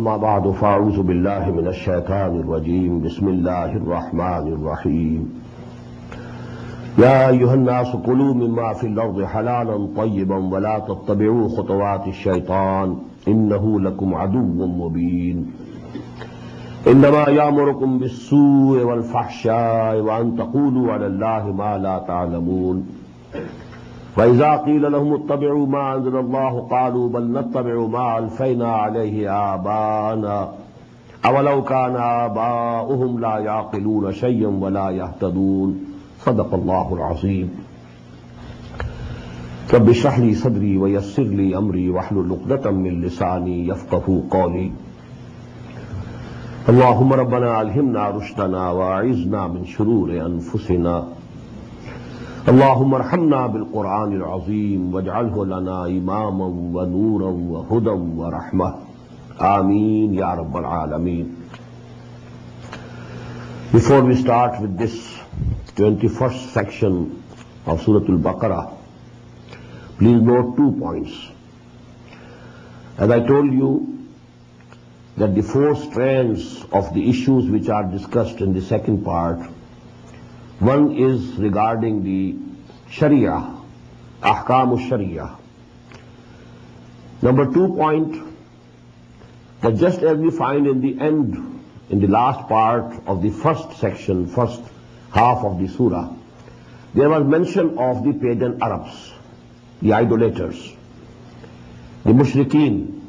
أما بعد فأعوذ بالله من الشيطان الرجيم بسم الله الرحمن الرحيم يا أيها الناس كلوا مما في الأرض حلالا طيبا ولا تتبعوا خطوات الشيطان إنه لكم عدو مبين إنما يأمركم بالسوء والفحشاء وأن تقولوا على الله ما لا تعلمون فیضا قیل الحم طب ما انزل اللہ قالوا بل نتبع ما الفینا علیہ آبانا اولو کان آباؤہم لا یعقلون شیئا ولا یهتدون صدق اللہ العظیم رب اشرح لي صدري ويسر لي امري وحل عقدة من لساني يفقهوا قولي اللهم ربنا الهمنا رشدنا وعزنا من شرور انفسنا اللهم ارحمنا بالقرآن العظيم واجعله لنا إماما ونورا وهدى ورحمة آمين يا رب العالمين Before we start with this 21st section of Surah Al-Baqarah, please note two points. As I told you, that the four strands of the issues which are discussed in the second part, one is regarding the Sharia, Ahkam Sharia. Number two point, that just as we find in the end, in the last part of the first section, first half of the surah, there was mention of the pagan Arabs, the idolaters, the mushrikeen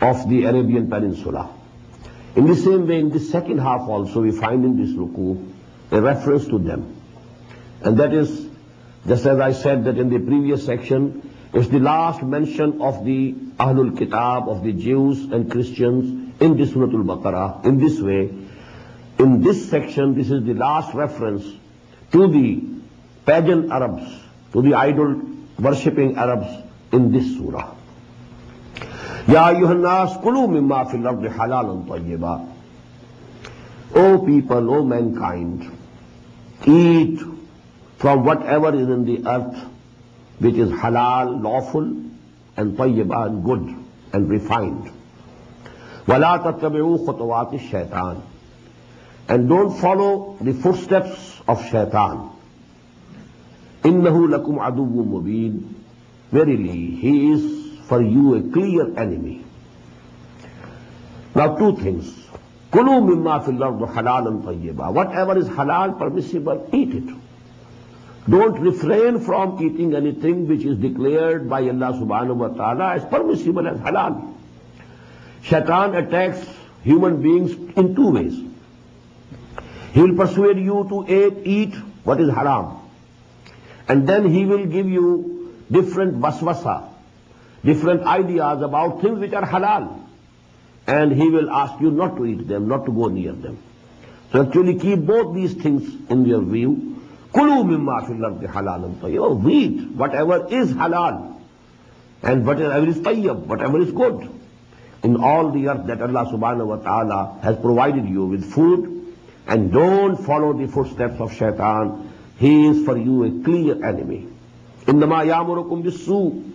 of the Arabian Peninsula. In the same way, in the second half also, we find in this ruku a reference to them. And that is just as I said that in the previous section, it's the last mention of the Ahlul Kitab, of the Jews and Christians in this Suratul Baqarah, in this way. In this section, this is the last reference to the pagan Arabs, to the idol worshipping Arabs in this surah. Ya ayyuhannas kulu mimma fil ardi halalan tayyiba. O people, O mankind, eat from whatever is in the earth which is halal, lawful, and tayyibah, and good, and refined. وَلَا تَتَّبِعُوا خُطُوَاتِ الشَّيْطَانِ And don't follow the footsteps of shaitan. إِنَّهُ لَكُمْ عَدُوٌ مُبِينٌ Verily, he is for you a clear enemy. Now two things. كُلُوا مِمَّا فِي الْأَرْضِ حَلَالًا طَيِّبًا Whatever is halal, permissible, eat it. Don't refrain from eating anything which is declared by Allah subhanahu wa ta'ala as permissible as halal. Shaitan attacks human beings in two ways. He will persuade you to eat, eat what is haram. And then he will give you different baswasa, different ideas about things which are halal. And he will ask you not to eat them, not to go near them. So actually keep both these things in your view Kulu mimma fil ardi halalan tayyib. Or whatever is halal. And whatever is tayyib, whatever is good. In all the earth that Allah subhanahu wa ta'ala has provided you with food. And don't follow the footsteps of shaitan. He is for you a clear enemy. Innama yamurukum bisu.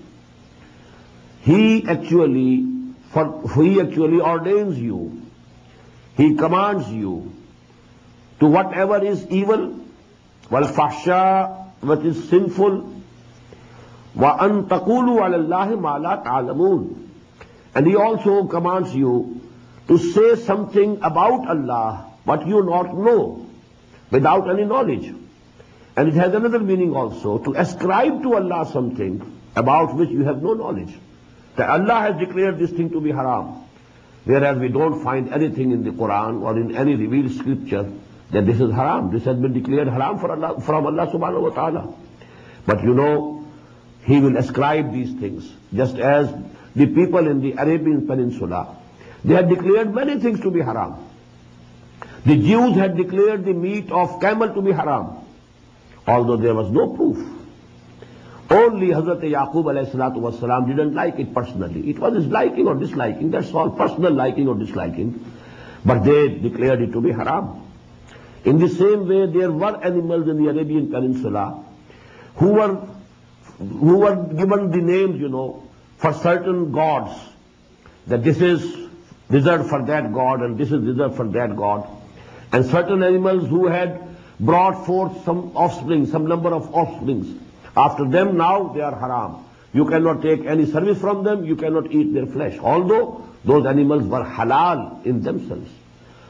He actually, for, he actually ordains you. He commands you to whatever is evil فاشہ وچ از سنفل و ان وال اللہ مالا تالمون and he also commands you to say something about Allah what you not know without any knowledge and it has another meaning also to ascribe to Allah something about which you have no knowledge Allah has declared this thing to be حرام whereas we don't find anything in the Quran or in any revealed scripture that this is haram. This has been declared haram Allah, from Allah subhanahu wa ta'ala. But you know, he will ascribe these things, just as the people in the Arabian Peninsula, they had declared many things to be haram. The Jews had declared the meat of camel to be haram, although there was no proof. Only Hazrat Yaqub والسلام, didn't like it personally. It was his liking or disliking, that's all, personal liking or disliking. But they declared it to be haram. In the same way, there were animals in the Arabian Peninsula who were, who were given the names, you know, for certain gods, that this is reserved for that god and this is reserved for that god. And certain animals who had brought forth some offspring, some number of offsprings. After them now they are haram. You cannot take any service from them, you cannot eat their flesh. Although those animals were halal in themselves.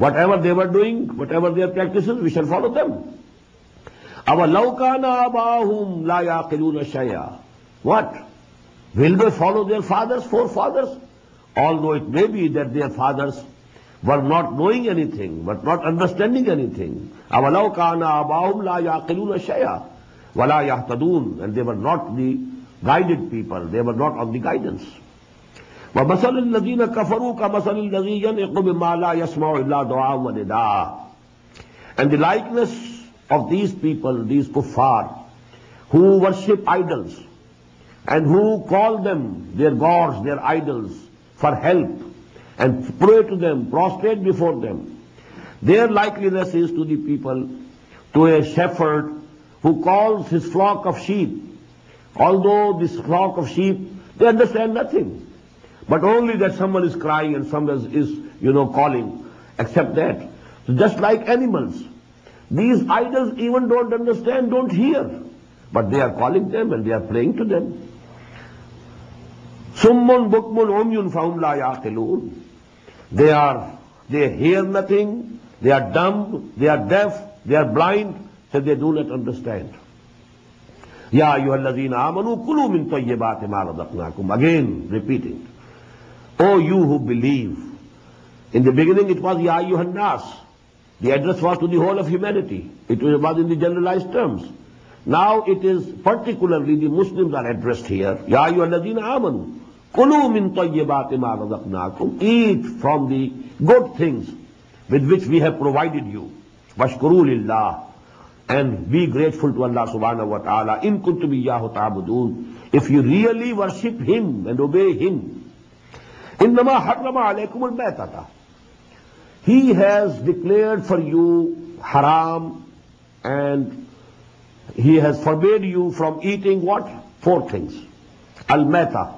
Whatever they were doing, whatever their practices, we shall follow them. Our laukana abahum la yaqiluna shaya. What? Will they follow their fathers, forefathers? Although it may be that their fathers were not knowing anything, but not understanding anything. أَوَلَوْ كَانَ أَبَاهُمْ لَا يَعْقِلُونَ شَيْئًا وَلَا يَهْتَدُونَ And they were not the guided people. They were not on the guidance. And the likeness of these people, these Mala who worship idols and who call them their gods, their idols, for help, and pray to them, prostrate before them. Their likeness is to the people, to a shepherd who calls his flock of sheep. Although this flock of sheep, they understand nothing. But only that someone is crying and someone is, you know, calling. Except that. So just like animals. These idols even don't understand, don't hear. But they are calling them and they are praying to them. Summun bukmun umyun faum la yaqilun. They are, they hear nothing, they are dumb, they are deaf, they are blind, so they do not understand. Ya ayyuhallazina amanu kulu min tayyibati ma razaqnakum. Again, repeating. O you who believe. In the beginning it was Ya Ayyuhan Nas. The address was to the whole of humanity. It was in the generalized terms. Now it is particularly the Muslims are addressed here. Ya ayyuhalladhina amanu. Kulu min ma razaqnakum. Eat from the good things with which we have provided you. Washkuru lillah. And be grateful to Allah subhanahu wa ta'ala. In kuntum iyyahu ta'budun. If you really worship Him and obey Him, Innama harrama alaykum al He has declared for you haram and he has forbade you from eating what? Four things. Al-mata,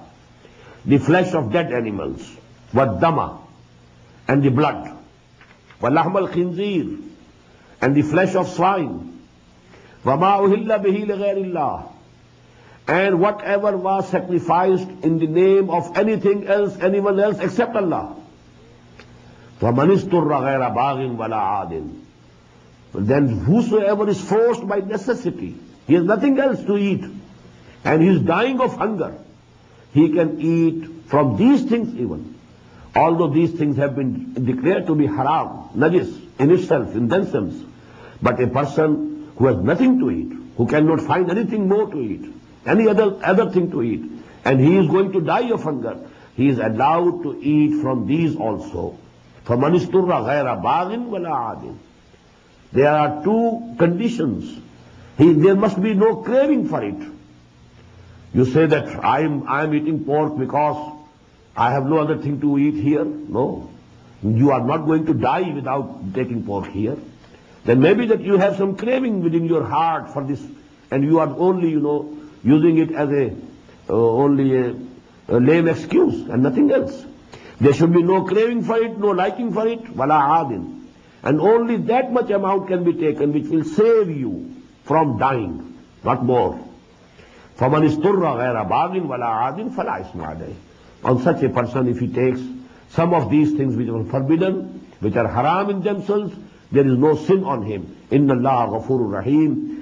the flesh of dead animals. wa dama and the blood. wa lahm al-khinzir, and the flesh of swine. ma أُهِلَّ la لِغَيْرِ اللَّهِ And whatever was sacrificed in the name of anything else, anyone else except Allah. فَمَنِ اسْتُرَّ غَيْرَ بَاغٍ وَلَا عَادٍ Then whosoever is forced by necessity, he has nothing else to eat, and he is dying of hunger, he can eat from these things even. Although these things have been declared to be haram, najis, in itself, in themselves. But a person who has nothing to eat, who cannot find anything more to eat, any other, other thing to eat, and he is going to die of hunger, he is allowed to eat from these also. فَمَنِ اسْتُرَّ غَيْرَ بَاغٍ وَلَا عَادٍ There are two conditions. He, there must be no craving for it. You say that I'm, I'm eating pork because I have no other thing to eat here. No. You are not going to die without taking pork here. Then maybe that you have some craving within your heart for this and you are only, you know, using it as a, uh, only a, a lame excuse and nothing else. There should be no craving for it, no liking for it, wala adin. And only that much amount can be taken which will save you from dying, not more. فَمَنِ اسْتُرَّ غَيْرَ بَاغٍ وَلَا عَادٍ فَلَا إِسْمَ عَلَيْهِ On such a person, if he takes some of these things which are forbidden, which are haram in themselves, there is no sin on him. إِنَّ اللَّهَ غَفُورٌ rahim.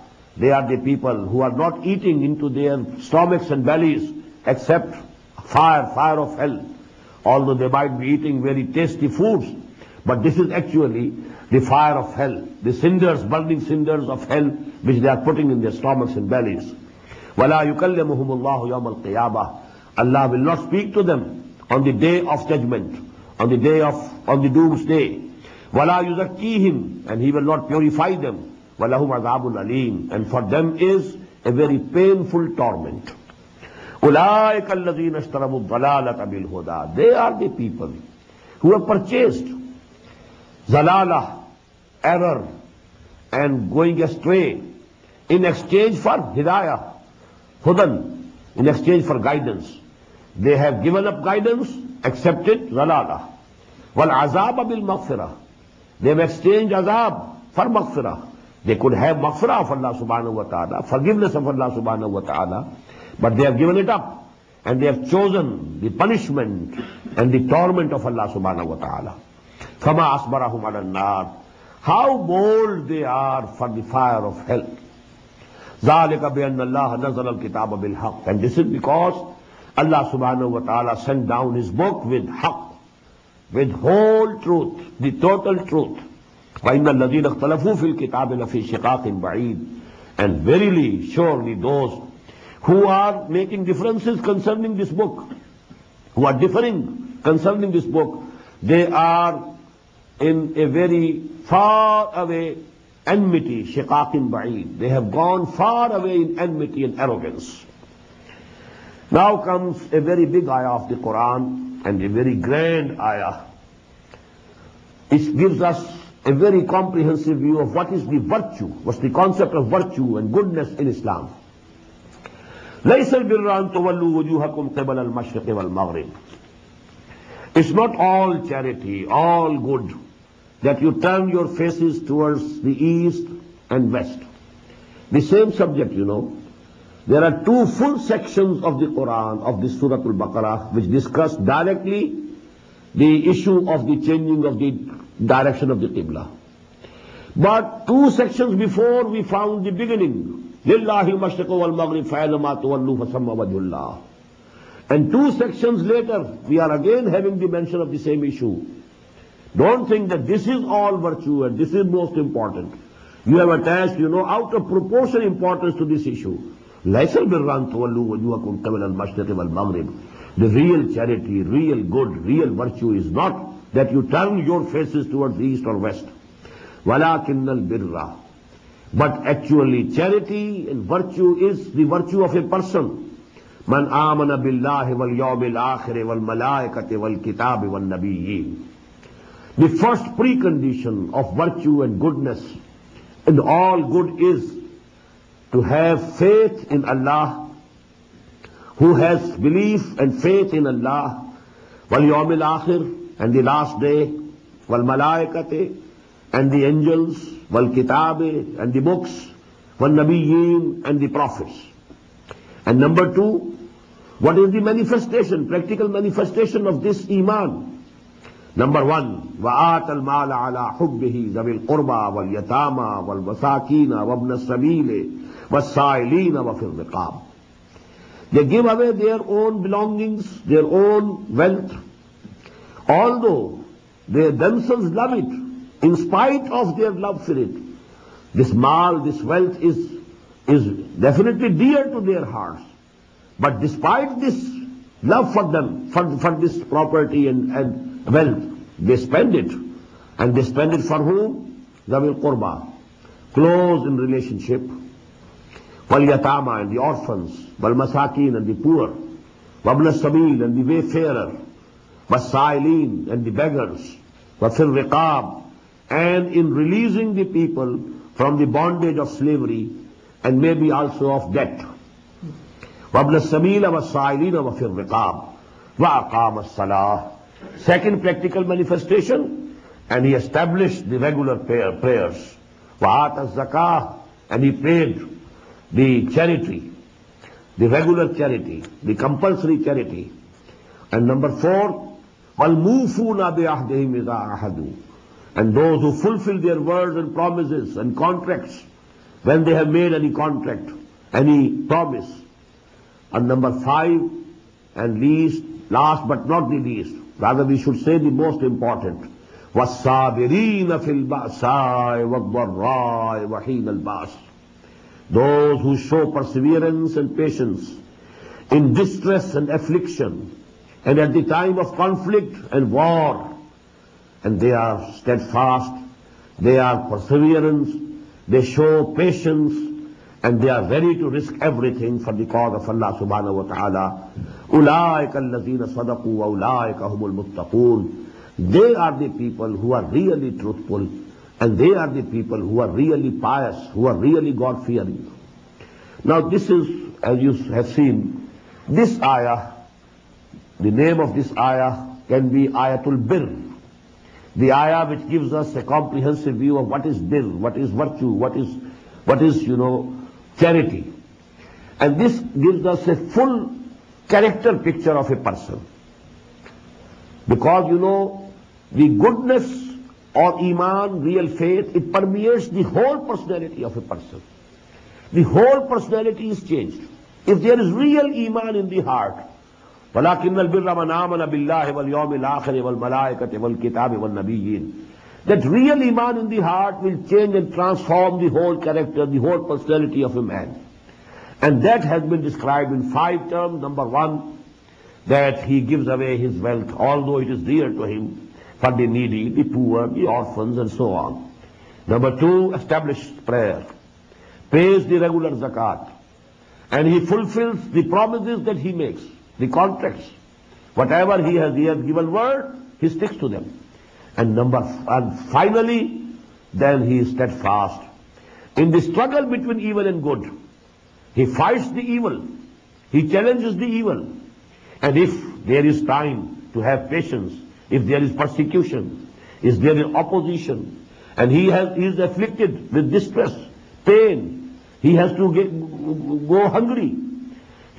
They are the people who are not eating into their stomachs and bellies except fire, fire of hell. Although they might be eating very tasty foods, but this is actually the fire of hell, the cinders, burning cinders of hell, which they are putting in their stomachs and bellies. وَلَا يُكَلِّمُهُمُ اللَّهُ يَوْمَ الْقِيَامَةِ Allah will not speak to them on the day of judgment, on the day of, on the doomsday. وَلَا يُزَكِّيهِمْ And He will not purify them. ولهم عذاب أليم and for them is a very painful torment أولئك الذين اشتروا الضلالة بالهدى they are the people who have purchased ضلالة error and going astray in exchange for hidayah hudan in exchange for guidance they have given up guidance accepted ضلالة والعذاب بالمغفرة they have exchanged عذاب for مغفرة They could have maghfirah of Allah subhanahu wa ta'ala, forgiveness of Allah subhanahu wa ta'ala, but they have given it up. And they have chosen the punishment and the torment of Allah subhanahu wa ta'ala. فَمَا أَصْبَرَهُمْ عَلَى النَّارِ How bold they are for the fire of hell. ذَلِكَ بِأَنَّ اللَّهَ نَزَلَ الْكِتَابَ بِالْحَقِّ And this is because Allah subhanahu wa ta'ala sent down his book with haqq, with whole truth, the total truth. نظین اختلف ال کتاب نفی شکاق ان بھائی and verily sure we دوست who are making difference concerning this book ہوفرنگ concerning this book they are in a very far away N میٹی شکاق ان بھائی they have gone far away aunty انگینس now comes a very big آیا of the Quran and a very grand آیا is gives us a very comprehensive view of what is the virtue, what's the concept of virtue and goodness in Islam. ليس البر أن تولوا وجوهكم قبل المشرق والمغرب It's not all charity, all good, that you turn your faces towards the east and west. The same subject, you know. There are two full sections of the Quran, of the Surah Al-Baqarah, which discuss directly the issue of the changing of the direction of the Qibla. But two sections before we found the beginning. لِلَّهِ الْمَشْرِقُ وَالْمَغْرِبُ فَأَيْنَمَا تُوَلُّوا فَثَمَّ وَجْهُ اللَّهِ And two sections later, we are again having the mention of the same issue. Don't think that this is all virtue and this is most important. You have attached, you know, out of proportion importance to this issue. لَيْسَ الْبِرَّ تُوَلُّوا وَجُوهَكُمْ قِبَلَ الْمَشْرِقِ وَالْمَغْرِبِ The real charity, real good, real virtue is not that you turn your faces towards the east or west. وَلَكِنَّ الْبِرَّ But actually charity and virtue is the virtue of a person. من آمن بالله واليوم الآخر والملائكة والكتاب والنبيين The first precondition of virtue and goodness and all good is to have faith in Allah, who has belief and faith in Allah, واليوم الآخر and the last day ول ملائکتے اینڈ دی اینجلس ول کتاب دی بکس ول نبی and the prophets and number two what is the manifestation practical manifestation of this ایمان number one و آت المال ہی قربا و نقاب وساکین give away their own belongings their own wealth love it انائٹ of their love it this mal this wealth definitely dear to their heart but despite this love for them for this property wealth they spend it and they spend it for whom قورما close in relationship کل یتاما and the orphans بل مساکین poor people سبین and the way fair Wasailin and the beggars. Wafil Riqab. And in releasing the people from the bondage of slavery and maybe also of debt. وابن السبيل والسائلين وفي الرقاب وأقام الصلاة Second practical manifestation, and he established the regular prayer, prayers. وآت الزكاة and he paid the charity, the regular charity, the compulsory charity. And number four, وَالْمُوفُونَ بِعَهْدِهِمْ إِذَا عَهَدُوا and those who fulfill their words and promises and contracts when they have made any contract, any promise. And number five, and least, last but not the least, rather we should say the most important, وَالصَّابِرِينَ فِي الْبَأْسَاءِ وَالضَّرَّاءِ وَحِينَ الْبَأْسِ Those who show perseverance and patience in distress and affliction, and at the time of conflict and war, and they are steadfast, they are perseverance, they show patience, and they are ready to risk everything for the cause of Allah subhanahu wa ta'ala. أُولَٰئِكَ الَّذِينَ صَدَقُوا وَأُولَٰئِكَ هُمُ الْمُتَّقُونَ They are the people who are really truthful, and they are the people who are really pious, who are really God-fearing. Now this is, as you have seen, this ayah, the name of this ayah can be Ayatul Birr. The ayah which gives us a comprehensive view of what is birr, what is virtue, what is, what is, you know, charity. And this gives us a full character picture of a person. Because, you know, the goodness or iman, real faith, it permeates the whole personality of a person. The whole personality is changed. If there is real iman in the heart, البر fulfills the pays the regular zakat the contracts. Whatever he has, he has given word, he sticks to them. And number, and finally, then he is steadfast. In the struggle between evil and good, he fights the evil. He challenges the evil. And if there is time to have patience, if there is persecution, if there is opposition, and he, has, he is afflicted with distress, pain, he has to get, go hungry,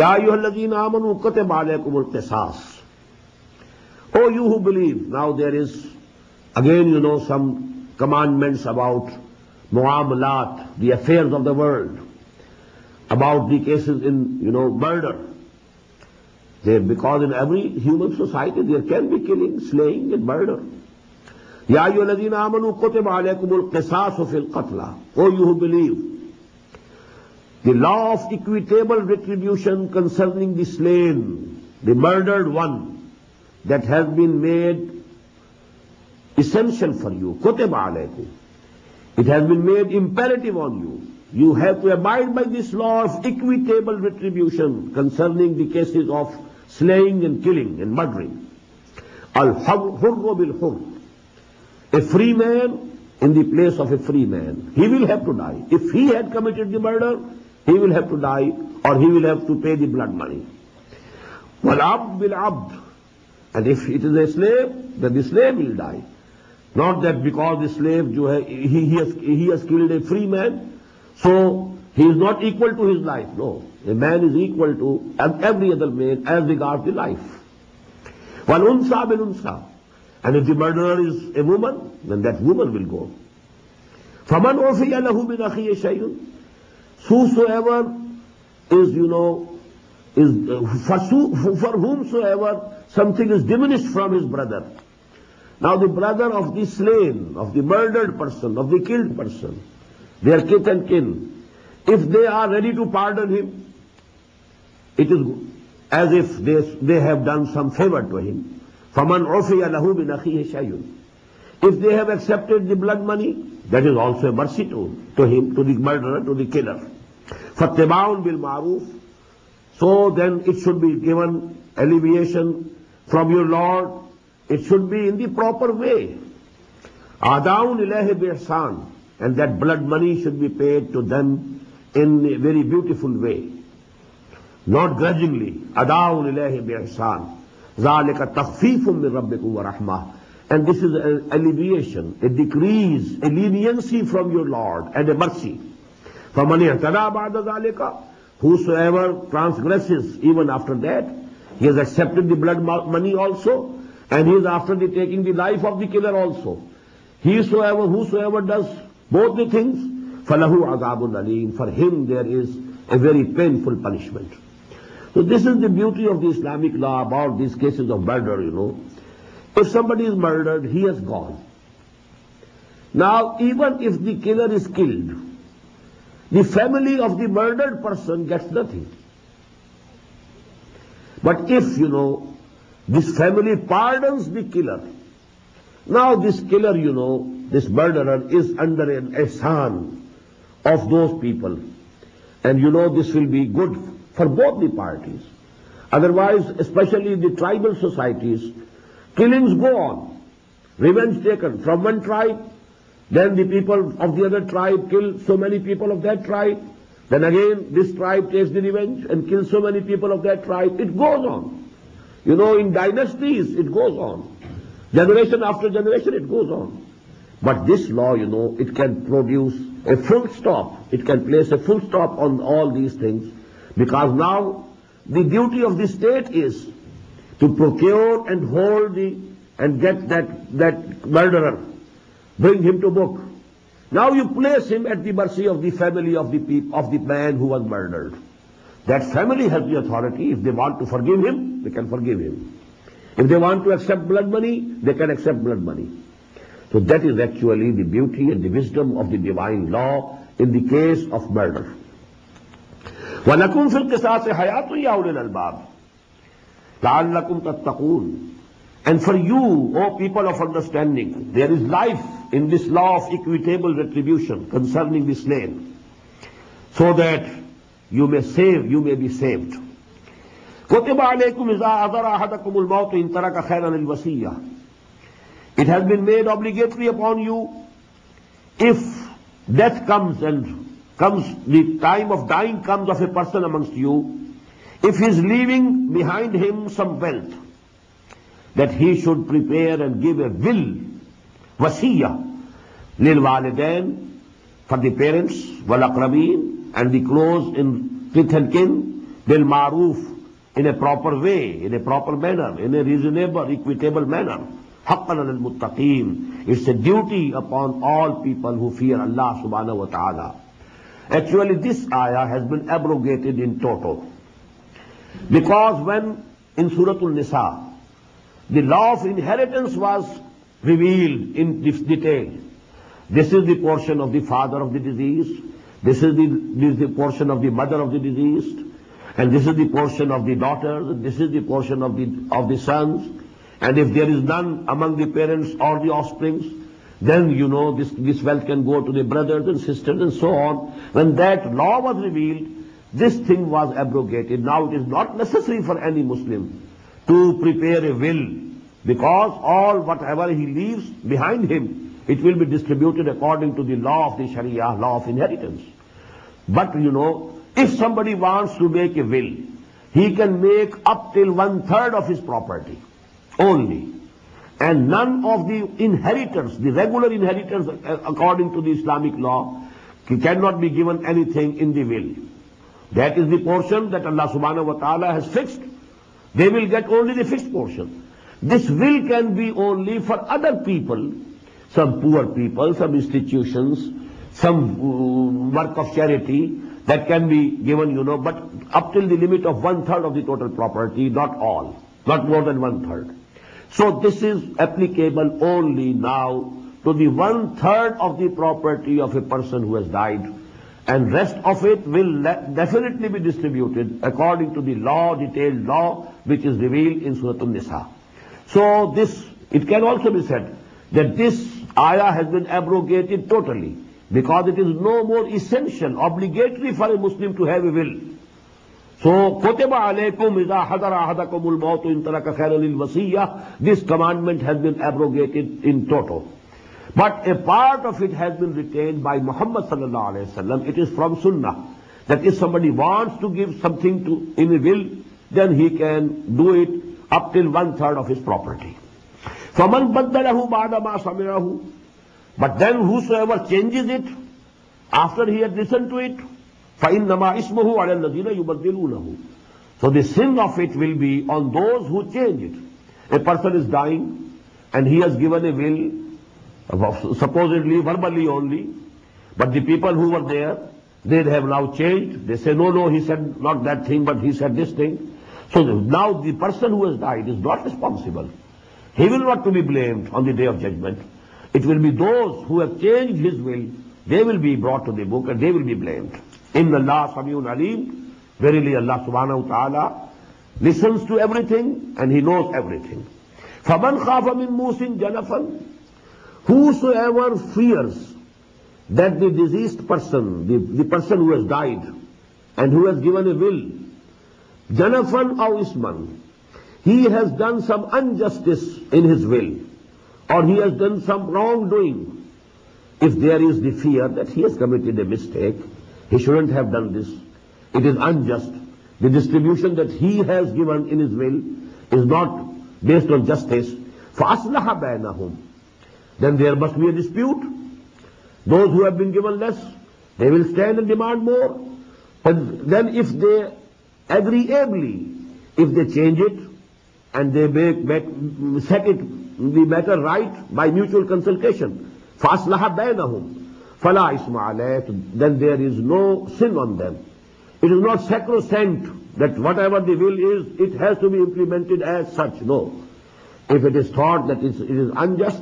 یا یو ہے لذیم آمن کو ملک احساس O you who believe now there is again you know some commandments about معاملات the affairs of the world about the cases in you know murder because in every human society there can be killing slaying murder یا یو نزینامنو کو ملک احساس او قتلا O you who believe The law of equitable retribution concerning the slain, the murdered one, that has been made essential for you. Kutiba alaykum. It has been made imperative on you. You have to abide by this law of equitable retribution concerning the cases of slaying and killing and murdering. Al-hurru bil-hurr. A free man in the place of a free man. He will have to die. If he had committed the murder, he will have to die or he will have to pay the blood money. Wal-abd bil-abd. And if it is a slave, then the slave will die. Not that because the slave, he, he, has, he has killed a free man, so he is not equal to his life. No. A man is equal to every other man as regards the life. Wal-unsa bil-unsa. And if the murderer is a woman, then that woman will go. فَمَنْ أُوفِيَ لَهُ مِنْ أَخِيهِ شَيْءٌ Whosoever is, you know, is for, for whomsoever something is diminished from his brother. Now the brother of the slain, of the murdered person, of the killed person, their kith and kin, if they are ready to pardon him, it is as if they, they have done some favor to him. فَمَنْ عُفِيَ لَهُ مِنْ أَخِيهِ شَيْءٌ سپٹ blood money that is also to to to the murder to the killer فتح معروف so then it should be given alleviation from your lord it should be in the proper way ادا بی احسان and that blood money should be paid to them in very beautiful way not grudgingly اداؤن احسان زالے کا تفریفوں میں ربراہما And this is an alleviation, a decrease, a leniency from your Lord and a mercy. فَمَنِ اعْتَدَى بَعْدَ ذَلِكَ Whosoever transgresses even after that, he has accepted the blood money also, and he is after the taking the life of the killer also. Whosoever, whosoever does both the things, فَلَهُ عَذَابٌ أَلِيمٌ For him there is a very painful punishment. So this is the beauty of the Islamic law about these cases of murder, you know. If somebody is murdered, he has gone. Now, even if the killer is killed, the family of the murdered person gets nothing. But if, you know, this family pardons the killer, now this killer, you know, this murderer is under an ihsan of those people. And you know this will be good for both the parties. Otherwise, especially the tribal societies, Killings go on. Revenge taken from one tribe. Then the people of the other tribe kill so many people of that tribe. Then again, this tribe takes the revenge and kills so many people of that tribe. It goes on. You know, in dynasties, it goes on. Generation after generation, it goes on. But this law, you know, it can produce a full stop. It can place a full stop on all these things. Because now, the duty of the state is to procure and hold the and get that, that murderer, bring him to book. Now you place him at the mercy of the family of the peop, of the man who was murdered. That family has the authority. If they want to forgive him, they can forgive him. If they want to accept blood money, they can accept blood money. So that is actually the beauty and the wisdom of the divine law in the case of murder. وَلَكُمْ فِي الْقِسَاسِ حَيَاتٌ يَا أُولِي الْأَلْبَابِ لَعَلَّكُمْ تَتَّقُونَ And for you, O people of understanding, there is life in this law of equitable retribution concerning the slain, so that you may save, you may be saved. كتب عليكم إذا أذر أحدكم الموت إن ترك خيرا الوصية it has been made obligatory upon you if death comes and comes, the time of dying comes of a person amongst you, if he is leaving behind him some wealth, that he should prepare and give a will, wasiya, lil walidain, for the parents, wal aqrabeen, and the close in kith and kin, bil maroof, in a proper way, in a proper manner, in a reasonable, equitable manner. حقا للمتقين. It's a duty upon all people who fear Allah subhanahu wa ta'ala. Actually, this ayah has been abrogated in total. Because when in Surah Al-Nisa, the law of inheritance was revealed in detail. This is the portion of the father of the deceased. This is the, this is the portion of the mother of the deceased. And this is the portion of the daughters. This is the portion of the, of the sons. And if there is none among the parents or the offsprings, then you know this, this wealth can go to the brothers and sisters and so on. When that law was revealed, this thing was abrogated. Now it is not necessary for any Muslim to prepare a will, because all whatever he leaves behind him, it will be distributed according to the law of the Sharia, law of inheritance. But you know, if somebody wants to make a will, he can make up till 1/3 of his property only. And none of the inheritors, the regular inheritors according to the Islamic law, cannot be given anything in the will. That is the portion that Allah subhanahu wa ta'ala has fixed. They will get only the fixed portion. This will can be only for other people, some poor people, some institutions, some uh, work of charity that can be given, you know, but up till the limit of one third of the total property, not all, not more than one third. So this is applicable only now to the one third of the property of a person who has died and rest of it will definitely be distributed according to the law, detailed law, which is revealed in Surah An-Nisa. So this, it can also be said that this ayah has been abrogated totally because it is no more essential, obligatory for a Muslim to have a will. So, كُتِبَ عَلَيْكُمْ إِذَا حَضَرَ أَحَدَكُمُ الْمَوْتُ إِن تَرَكَ خَيْرًا لِلْوَصِيَّةِ This commandment has been abrogated in total. But a part of it has been retained by Muhammad sallallahu alayhi wasallam. It is from Sunnah. That if somebody wants to give something to in a will, then he can do it up till one third of his property. فَمَنْ بَدَّلَهُ بَعْدَ مَا سَمِعَهُ But then whosoever changes it, after he had listened to it, فَإِنَّمَا إِسْمُهُ عَلَى الَّذِينَ يُبَدِّلُونَهُ So the sin of it will be on those who change it. A person is dying and he has given a will, supposedly verbally only, but the people who were there, they have now changed. They say, no, no, he said not that thing, but he said this thing. So now the person who has died is not responsible. He will not to be blamed on the day of judgment. It will be those who have changed his will, they will be brought to the book and they will be blamed. In Allah Samiun Alim, verily Allah subhanahu wa ta'ala listens to everything and he knows everything. فَمَنْ خَافَ مِن مُوسٍ جَنَفًا Whosoever fears that the deceased person, the, the person who has died and who has given a will, janafan or isman, he has done some injustice in his will, or he has done some wrongdoing, if there is the fear that he has committed a mistake, he shouldn't have done this, it is unjust, the distribution that he has given in his will is not based on justice, فَأَصْلَحَ بَيْنَهُمْ Then there must be a dispute. Those who have been given less, they will stand and demand more. And then if they agree ably, if they change it, and they make, make set it the matter right by mutual consultation. فَأَصْلَحَ بَيْنَهُمْ فَلَا إِسْمَ عَلَيْهِ Then there is no sin on them. It is not sacrosanct that whatever the will is, it has to be implemented as such. No. If it is thought that it is unjust,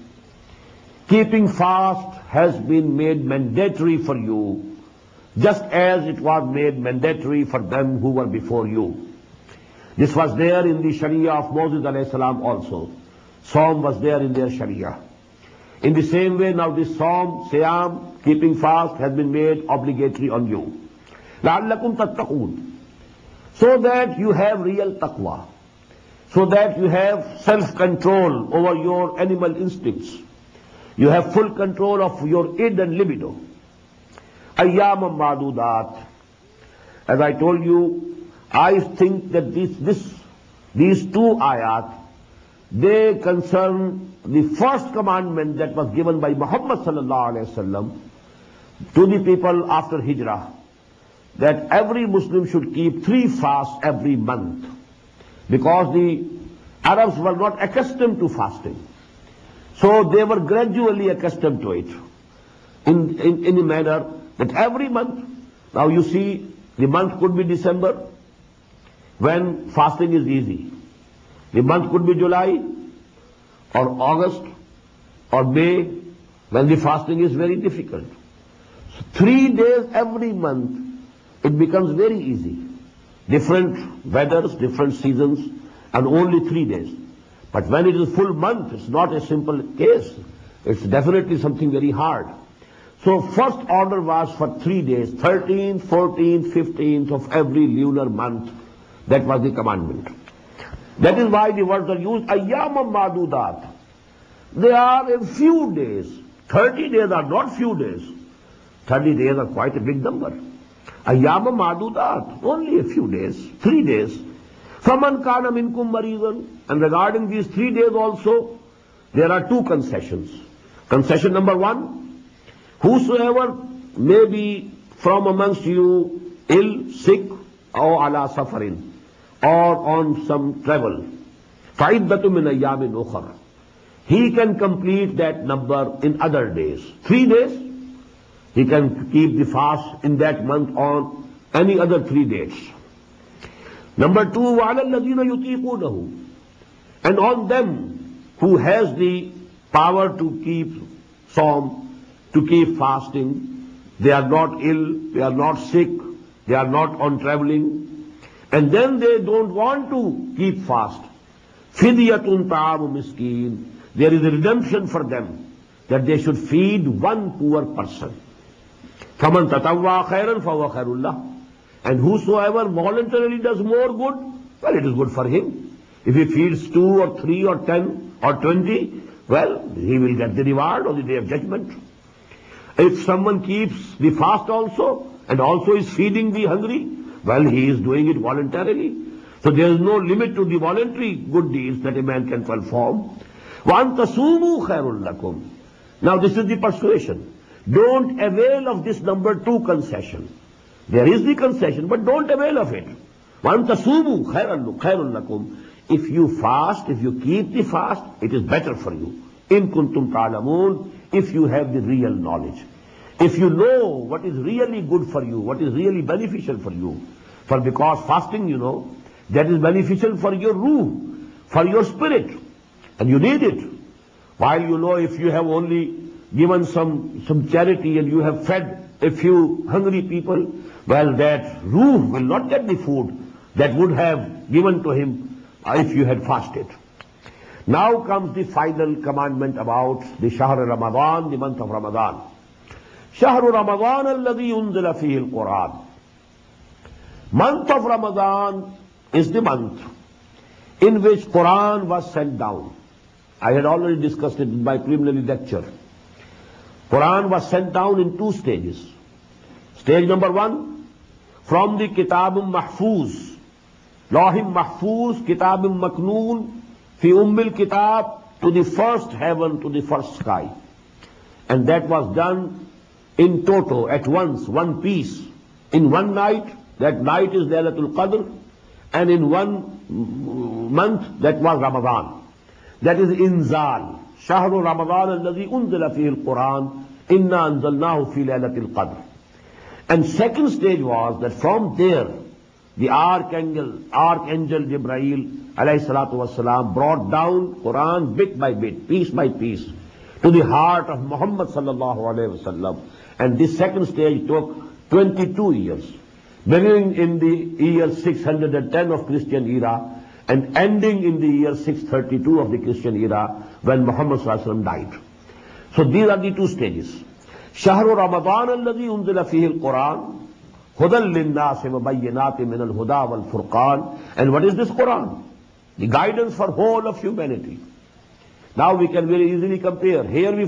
keeping fast has been made mandatory for you, just as it was made mandatory for them who were before you. This was there in the Sharia of Moses salam also. Psalm was there in their Sharia. In the same way, now this Psalm, Siyam, keeping fast, has been made obligatory on you. لَعَلَّكُمْ تَتَّقُونَ So that you have real taqwa. So that you have self-control over your animal instincts. You have full control of your id and libido. Ayyam Madudat. As I told you, I think that this, this, these two ayat, they concern the first commandment that was given by Muhammad sallallahu alaihi wasallam to the people after Hijrah, that every Muslim should keep three fasts every month, because the Arabs were not accustomed to fasting. So they were gradually accustomed to it in, in, in a manner that every month, now you see the month could be December when fasting is easy. The month could be July or August or May when the fasting is very difficult. So three days every month it becomes very easy. Different weathers, different seasons and only three days. But when it is full month, it's not a simple case. It's definitely something very hard. So first order was for three days, 13th, 14th, 15th of every lunar month. That was the commandment. That is why the words are used, ayyamam madudat. They are a few days. 30 days are not few days. 30 days are quite a big number. Ayyamam madudat, only a few days, three days. فروم ان کام ان کو regarding these three days also there are two concession concession number one whosoever may be from amongst you ill sick or سفر ان اور آن some travel فائید من یا میں نوخر he can complete that number in other days three days he can keep the fast in that month on any other three days number two ندی میں power to keep some to keep fasting they are not ill they are not sick they are not on travelling and then they don't want to keep fast فی دن scheme there is a redemption for them that they should feed one poor پر خیر اللہ And whosoever voluntarily does more good, well, it is good for him. If he feeds two or three or ten or twenty, well, he will get the reward on the day of judgment. If someone keeps the fast also and also is feeding the hungry, well, he is doing it voluntarily. So there is no limit to the voluntary good deeds that a man can perform. وَأَن تَصُومُوا خَيْرٌ لَكُمْ Now this is the persuasion. Don't avail of this number two concession. There is the concession, but don't avail of it. One tasubu khairul lakum. If you fast, if you keep the fast, it is better for you. In kuntum ta'lamun, if you have the real knowledge. If you know what is really good for you, what is really beneficial for you. For because fasting, you know, that is beneficial for your ruh, for your spirit. And you need it. While you know if you have only given some, some charity and you have fed a few hungry people, well that row will not get the food that would have given to him you had fast now comes the final commandment about the Shahr Ramadan the month of Ramadan شاہران الفی ال month of Ramadan is the month in which Quran was sent down I had already discuss my creamery lecture Quran was sent down in two stages stage number one from the Kitabum Mahfuz, Lahim Mahfuz, Kitabum Maknoon, Fi Ummil Kitab, to the first heaven, to the first sky. And that was done in toto, at once, one piece. In one night, that night is Laylatul Qadr, and in one month, that was Ramadan. That is Inzal, Shahru Ramadan, الذي أنزل فيه القرآن, إنا أنزلناه في ليلة القدر. And second stage was that from there, the Archangel, Archangel Jibrail, alayhi salatu wasalam, brought down Quran bit by bit, piece by piece, to the heart of Muhammad sallallahu alayhi wasallam. And this second stage took 22 years, beginning in the year 610 of Christian era and ending in the year 632 of the Christian era when Muhammad sallallahu alayhi wasallam died. So these are the two stages. شہر رمضان من is this Quran guidance for whole of humanity now we can very easily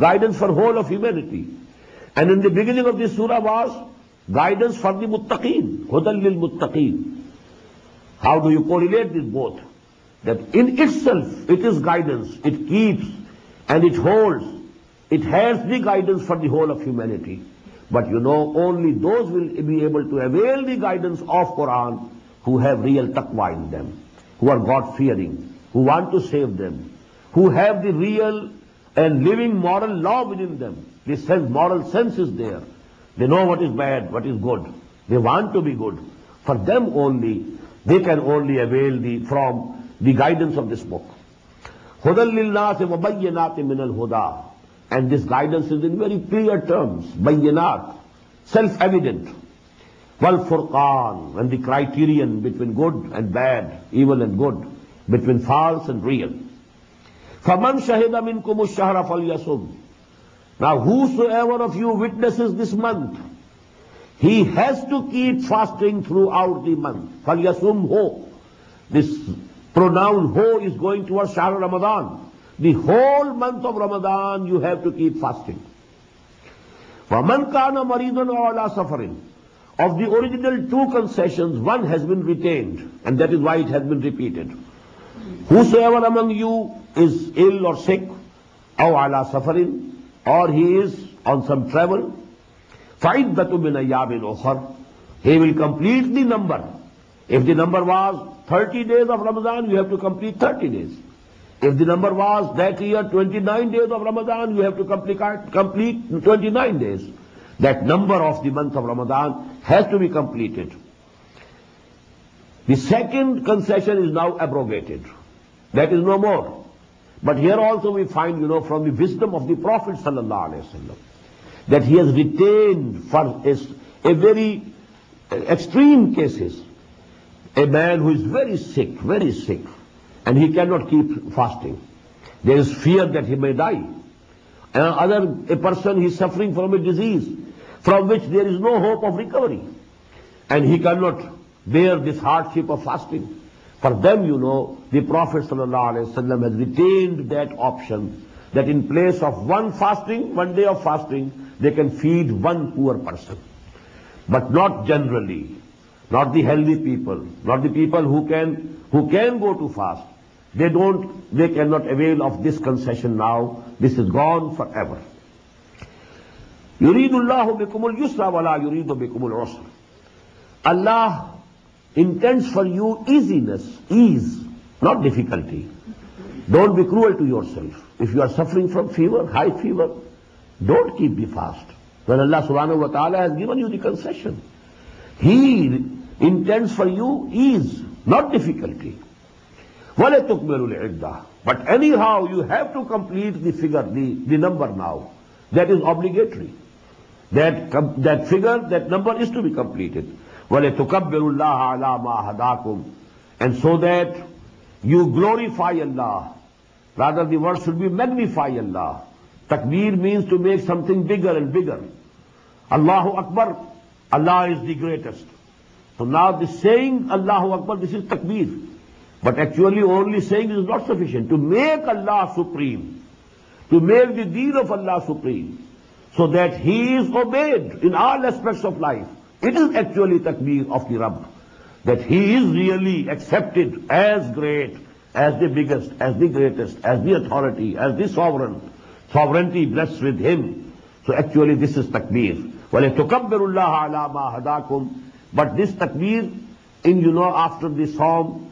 guidance for whole of humanity and سورا was guidance for متقین how do you quote this both itself it is guidance it keeps and it holds it has the guidance for the whole of humanity. But you know, only those will be able to avail the guidance of Quran who have real taqwa in them, who are God-fearing, who want to save them, who have the real and living moral law within them. The sense, moral sense is there. They know what is bad, what is good. They want to be good. For them only, they can only avail the, from the guidance of this book. هُدًى لِلنَّاسِ وَبَيِّنَاتٍ مِنَ الْهُدَى and this guidance is in very clear terms, bayyinat, self-evident. Wal furqan, and the criterion between good and bad, evil and good, between false and real. فَمَنْ شَهِدَ مِنْكُمُ الشَّهْرَ فَلْيَصُمْ Now whosoever of you witnesses this month, he has to keep fasting throughout the month. فَلْيَصُمْ ho. This pronoun ho is going towards Shahr Ramadan. The whole month of Ramadan you have to keep fasting ومن کا نا مریزن اولا suffering of the original two concessions one has been retained and that is why it has been repeated whosoever among you is ill or sick or ill suffering or he is on some travel fine دا ٹو اب ان will complete the number of the number was thirty days of Ramadan you have to complete thirty days If the number was that year 29 days of Ramadan, you have to complete, complete 29 days. That number of the month of Ramadan has to be completed. The second concession is now abrogated. That is no more. But here also we find, you know, from the wisdom of the Prophet ﷺ, that he has retained for a, a very uh, extreme cases, a man who is very sick, very sick, and he cannot keep fasting. There is fear that he may die. And other a person is suffering from a disease from which there is no hope of recovery. And he cannot bear this hardship of fasting. For them, you know, the Prophet ﷺ has retained that option that in place of one fasting, one day of fasting, they can feed one poor person. But not generally, not the healthy people, not the people who can, who can go to fast. They don't, they cannot avail of this concession now. This is gone forever. يريد الله بكم اليسر ولا يريد بكم العسر. Allah intends for you easiness, ease, not difficulty. Don't be cruel to yourself. If you are suffering from fever, high fever, don't keep the fast. When Allah subhanahu wa ta'ala has given you the concession. He intends for you ease, not difficulty. But anyhow, you have to complete the figure, the, the number now. That is obligatory. That, that figure, that number is to be completed. وَلَتُكَبِّرُ اللَّهَ عَلَى مَا هَدَاكُمْ And so that you glorify Allah. Rather the word should be magnify Allah. Takbir means to make something bigger and bigger. Allahu Akbar. Allah is the greatest. So now the saying Allahu Akbar, this is takbir. But actually only saying is not sufficient. To make Allah supreme, to make the deen of Allah supreme, so that He is obeyed in all aspects of life. It is actually takbir of the Rabb, that He is really accepted as great, as the biggest, as the greatest, as the authority, as the sovereign. Sovereignty blessed with Him. So actually this is takbir. وَلَتُكَبِّرُ اللَّهَ عَلَى مَا هَدَاكُمْ But this takbir, in you know after the psalm,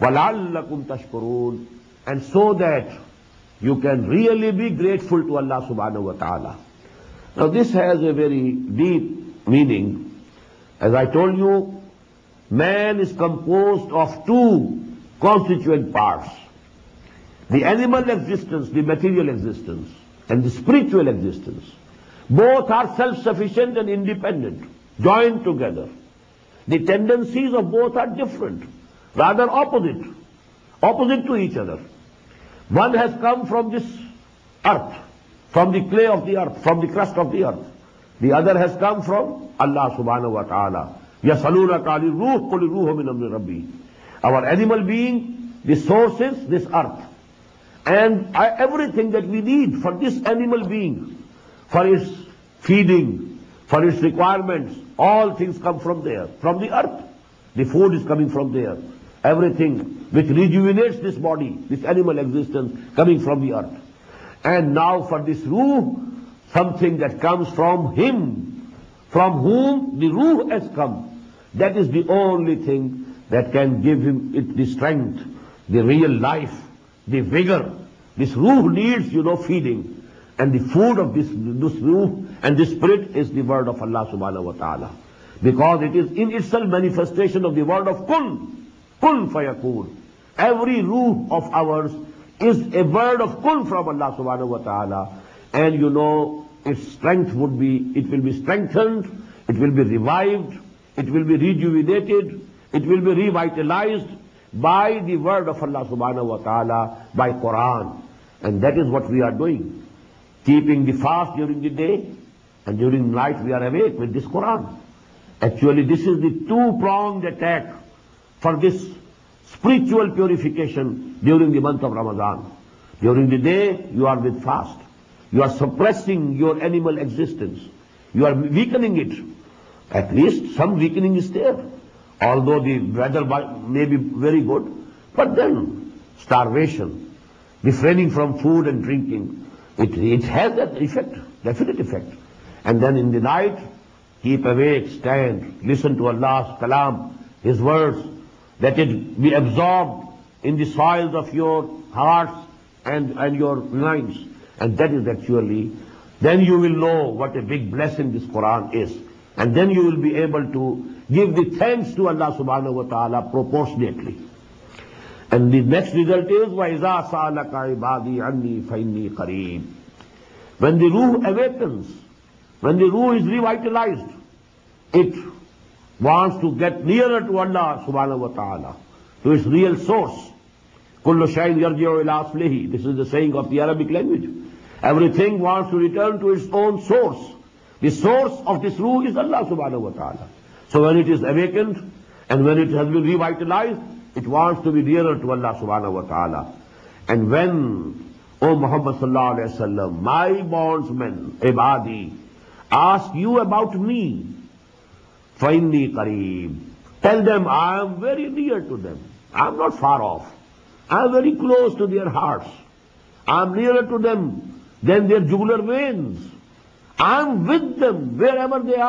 ولا ال رقم تشکرون and so that you can really be grateful to Allah سبحان و تعالیٰ this has a very deep meaning as I told you man is compose of two constitute parts the animal existence the matter existence and the spiritual existence both are self sufficient and independent joint together the tendencies of both are different other opposite opposite to each other one has come from this earth from the clay of the earth from the crust of the earth the other has come from Allah سبحان و تعالیٰ یا سلونا کالی روح کو sources this earth and everything that we lead from this animal bag for its feeding for its requirements all things come from the earth from the earth the food is coming from the earth everything which rejuvenates this body, this animal existence coming from the earth. And now for this ruh, something that comes from him, from whom the ruh has come. That is the only thing that can give him it the strength, the real life, the vigor. This ruh needs, you know, feeding. And the food of this, this ruh and this spirit is the word of Allah subhanahu wa ta'ala. Because it is in itself manifestation of the word of kun kun fayakun. Every ruh of ours is a word of kun from Allah subhanahu wa ta'ala. And you know, its strength would be, it will be strengthened, it will be revived, it will be rejuvenated, it will be revitalized by the word of Allah subhanahu wa ta'ala, by Quran. And that is what we are doing. Keeping the fast during the day and during night we are awake with this Quran. Actually, this is the two-pronged attack for this spiritual purification during the month of Ramadan. During the day, you are with fast. You are suppressing your animal existence. You are weakening it. At least some weakening is there. Although the weather may be very good, but then starvation, refraining from food and drinking, it, it has that effect, definite effect. And then in the night, keep awake, stand, listen to Allah's kalam, His words, that it be absorbed in the soils of your hearts and, and your minds. And that is actually, then you will know what a big blessing this Quran is. And then you will be able to give the thanks to Allah subhanahu wa ta'ala proportionately. And the next result is, وَإِذَا سَعَلَكَ عِبَادِي عَنِّي فَإِنِّي قَرِيمٌ When the ruh awakens, when the ruh is revitalized, it wants to get near near to them I am not far off I am very close to their hearts I am near to them than jugular jug آئی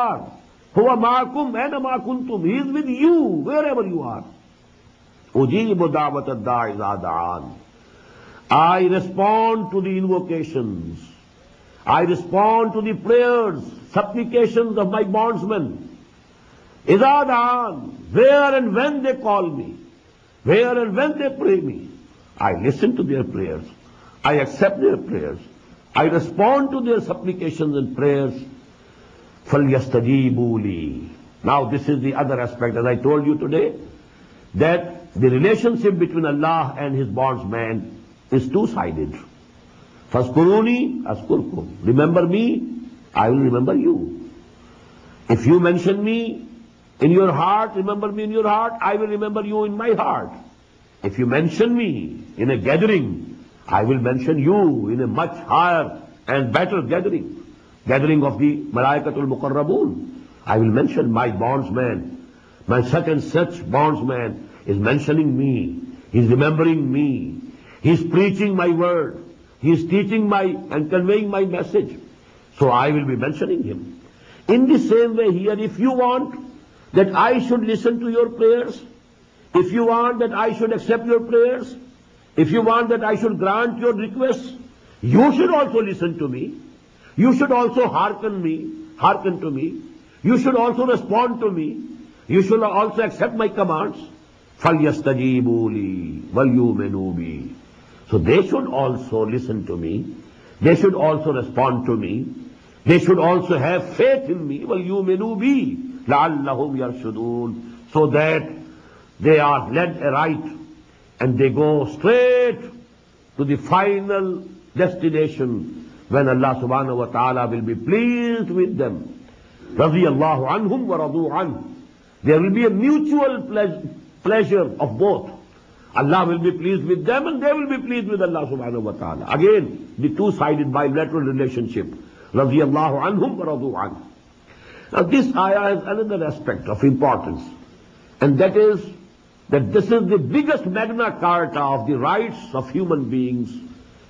یو where I respond to the invocation I respond to the prayer of my bondsmen on where and when they call me where and when they pray me I listen to their prayers I accept their prayers I respond to their supplication and prayers فل یس تجی بولی now this is the other aspect I told you today that the relationship between Allah and his bondsmen is two sided first کوری فس کور کم remember me I will remember you if you mention me In your heart, remember me in your heart, I will remember you in my heart. If you mention me in a gathering, I will mention you in a much higher and better gathering. Gathering of the Malaikatul Muqarrabun. I will mention my bondsman. My such and such bondsman is mentioning me. He's remembering me. He's preaching my word. He's teaching my and conveying my message. So I will be mentioning him. In the same way here, if you want, that I should listen to your prayers, if you want that I should accept your prayers, if you want that I should grant your requests, you should also listen to me. You should also hearken me, hearken to me. You should also respond to me. You should also accept my commands. فَلْيَسْتَجِيبُوا لِي وَلْيُؤْمِنُوا بِي So they should also listen to me. They should also respond to me. They should also have faith in me. وَلْيُؤْمِنُوا بِي be and they go subhanahu wa ta'ala of both Allah please please with Allah relationship رضی اللہ Now this ayah is another aspect of importance, and that is that this is the biggest magna carta of the rights of human beings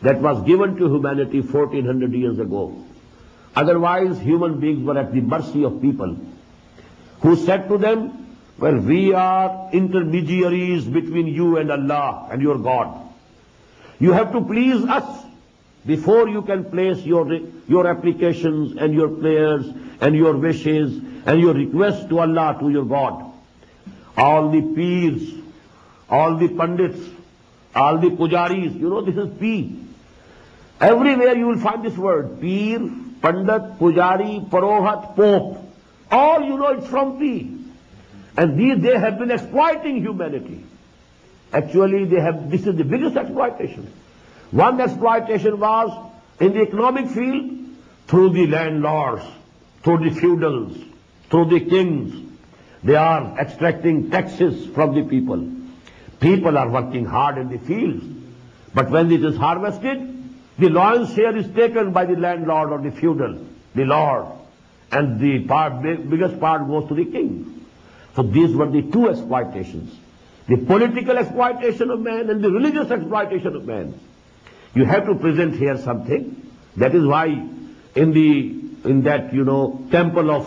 that was given to humanity 1400 years ago. Otherwise, human beings were at the mercy of people who said to them, well, we are intermediaries between you and Allah and your God. You have to please us before you can place your, your applications and your prayers and your wishes and your request to Allah, to your God. All the peers, all the pandits, all the pujaris, you know this is peer. Everywhere you will find this word, peer, pandit, pujari, parohat, pope. All you know it's from peer. And these, they have been exploiting humanity. Actually, this is the biggest exploitation. One exploitation was in the economic field through the landlords through the feudals, through the kings. They are extracting taxes from the people. People are working hard in the fields, but when it is harvested, the lion's share is taken by the landlord or the feudal, the lord, and the biggest part goes to the king. So these were the two exploitations, the political exploitation of man and the religious exploitation of man. You have to present here something. That is why in the temple of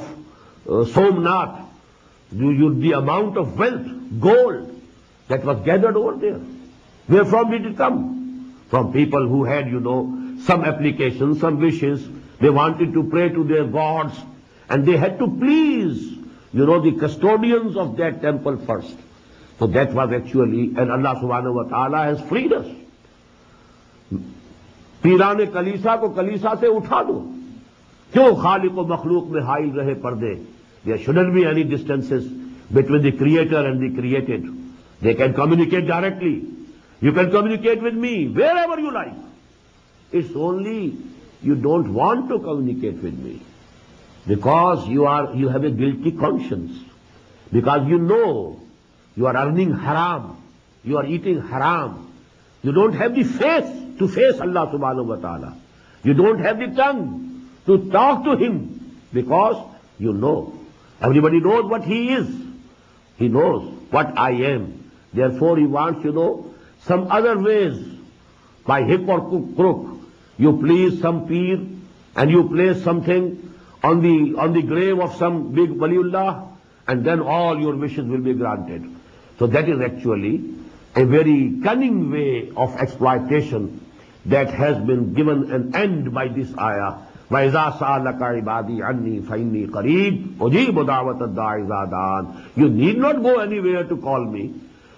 Somnath you the amount of wealth gold that was gathered over there were from it come from people who had you know some application services they wanted to prayer God and they had to please you know the custodians of that temple first تو that was actually and Allah سب فریڈس پیرا نے کلیسا کو کلیسا سے اٹھا دو کیوں و مخلوق میں حائل رہے پردے there shouldn't be any distance between the creator and the created they can communicate directly you can communicate with me wherever you like it's only you don't want to communicate with me because you are you have a guilty conscience because you know you are earning haram you are eating haram you don't have the face to face Allah سبحانہ و تعالیٰ you don't have the tongue to talk to him because you know. Everybody knows what he is. He knows what I am. Therefore he wants, you know, some other ways, by hook or crook, you please some peer and you place something on the, on the grave of some big waliullah and then all your wishes will be granted. So that is actually a very cunning way of exploitation that has been given an end by this ayah. وَإِذَا سَعَلَكَ عِبَادِي عَنِّي فَإِنِّي قَرِيبُ عُجِيبُ دَعْوَتَ الدَّعِزَادَانِ You need not go anywhere to call me.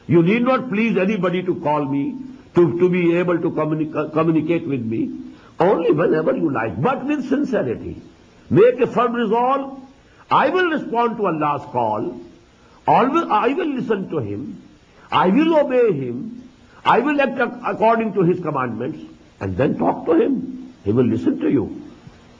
You need not please anybody to call me to, to be able to communica communicate with me. Only whenever you like, but with sincerity. Make a firm resolve. I will respond to Allah's call. Always, I will listen to Him. I will obey Him. I will act according to His commandments. And then talk to Him. He will listen to you.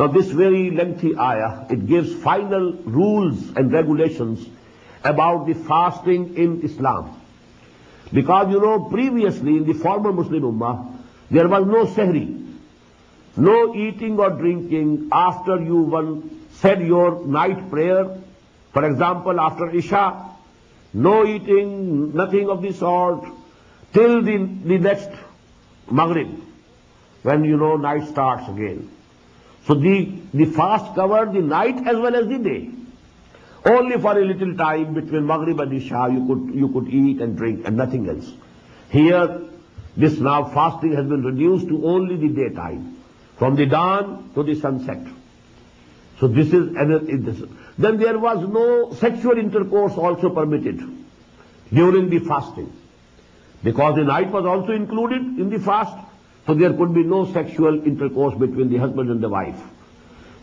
Now this very lengthy ayah, it gives final rules and regulations about the fasting in Islam. Because you know, previously in the former Muslim Ummah, there was no sehri, no eating or drinking after you one said your night prayer, for example after Isha, no eating, nothing of the sort, till the, the next Maghrib, when you know night starts again. So the, the fast covered the night as well as the day. Only for a little time between Maghrib and Isha you could, you could eat and drink and nothing else. Here, this now fasting has been reduced to only the daytime, from the dawn to the sunset. So this is, then there was no sexual intercourse also permitted during the fasting, because the night was also included in the fast. So there could be no sexual intercourse between the husband and the wife.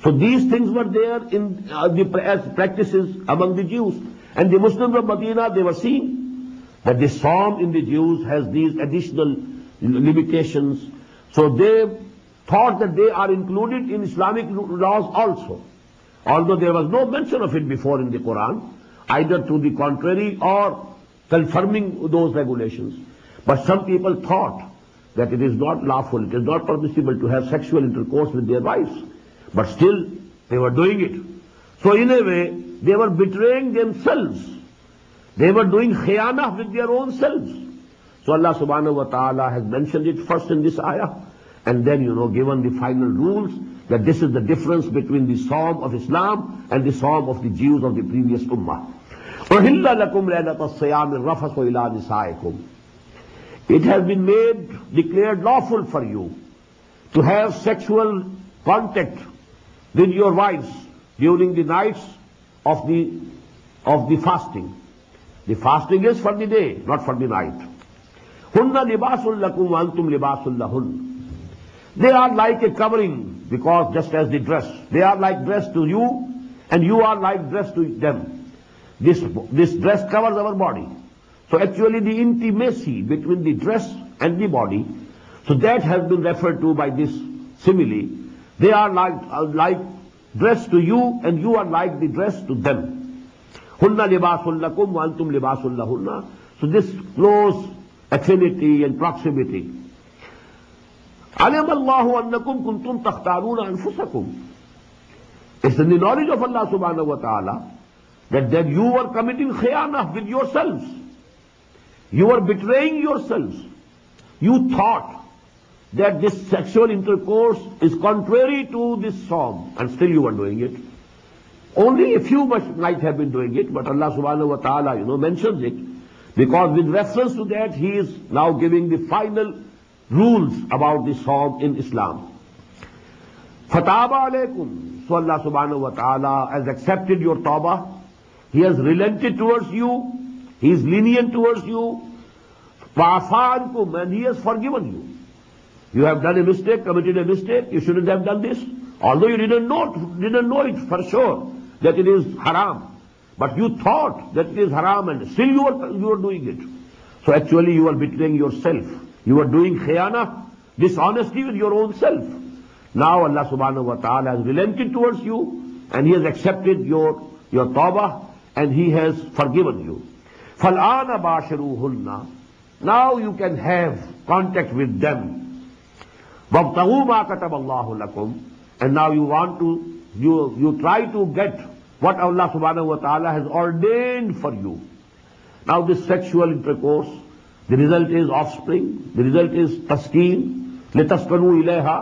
So these things were there in uh, the as practices among the Jews. And the Muslims of Medina, they were seeing that the psalm in the Jews has these additional limitations. So they thought that they are included in Islamic laws also. Although there was no mention of it before in the Quran, either to the contrary or confirming those regulations. But some people thought that it is not lawful, it is not permissible to have sexual intercourse with their wives. But still, they were doing it. So in a way, they were betraying themselves. They were doing khiyanah with their own selves. So Allah subhanahu wa ta'ala has mentioned it first in this ayah, and then, you know, given the final rules, that this is the difference between the psalm of Islam and the psalm of the Jews of the previous ummah. وَهِلَّ لَكُمْ لَيْلَةَ الصِّيَامِ الرَّفَسُ إِلَىٰ نِسَائِكُمْ it has been made, declared lawful for you to have sexual contact with your wives during the nights of the, of the fasting. The fasting is for the day, not for the night. Hunna libasul libasul They are like a covering because just as the dress, they are like dress to you and you are like dress to them. This, this dress covers our body. So actually the intimacy between the dress and the body, so that has been referred to by this simile. They are like, uh, like dress to you and you are like the dress to them. So this close affinity and proximity. It's in the knowledge of Allah subhanahu wa ta'ala that, that you are committing khiyana with yourselves. You are betraying yourselves. You thought that this sexual intercourse is contrary to this psalm, and still you are doing it. Only a few might have been doing it, but Allah subhanahu wa ta'ala, you know, mentions it. Because with reference to that, He is now giving the final rules about this psalm in Islam. Fataba alaykum. So Allah subhanahu wa ta'ala has accepted your tawbah. He has relented towards you he is lenient towards you. kum, and he has forgiven you. You have done a mistake, committed a mistake, you shouldn't have done this. Although you didn't know, didn't know it for sure that it is haram. But you thought that it is haram and still you are, you are doing it. So actually you are betraying yourself. You are doing khayana, dishonesty with your own self. Now Allah subhanahu wa ta'ala has relented towards you and He has accepted your, your tawbah and He has forgiven you. فلانا باشرو ہلنا now you can have contact with them ببتہ کتب اللہ لکم and now you want to you you try to get what Allah سبحانہ و تعالیٰ has ordained for you now this sexual intercourse the result is offspring the result is تسکین لسکنو الحا